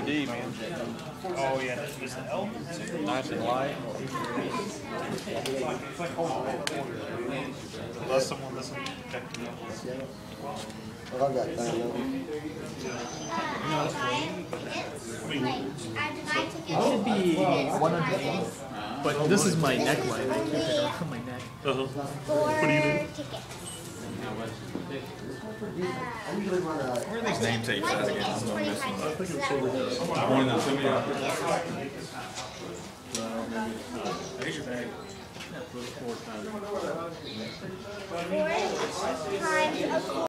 LED, man. Oh, yeah, is it L? Nice and light. Unless someone listen. Okay. Well, I got time though. It should be 180, but this is my neckline. I keep it around my neck. Uh-huh. What do you do? I usually run a. Where are these name tapes uh, at again? One of them, send me. Four times. A